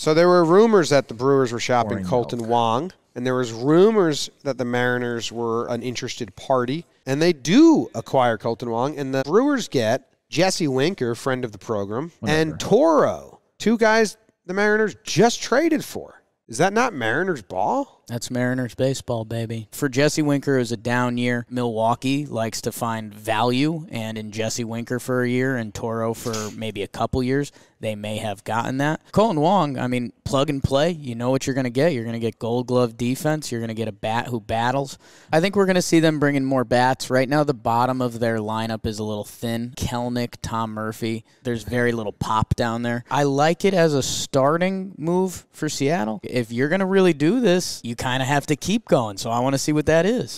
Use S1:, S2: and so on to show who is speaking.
S1: So there were rumors that the Brewers were shopping
S2: Pouring
S1: Kolten Wong, and there was rumors that the Mariners were an interested party, and they do acquire Kolten Wong, and the Brewers get Jesse Winker, friend of the program, and Toro, two guys the Mariners just traded for. Is that not Mariners ball?
S3: That's Mariners baseball, baby. For Jesse Winker, it was a down year. Milwaukee likes to find value, and in Jesse Winker for a year and Toro for maybe a couple years, they may have gotten that. Kolten Wong, I mean, plug and play. You know what you're going to get. You're going to get gold glove defense. You're going to get a bat who battles. I think we're going to see them bring in more bats. Right now, the bottom of their lineup is a little thin. Kelenic, Tom Murphy. There's very little pop down there. I like it as a starting move for Seattle. If you're going to really do this, you kind of have to keep going. So I want to see what that is.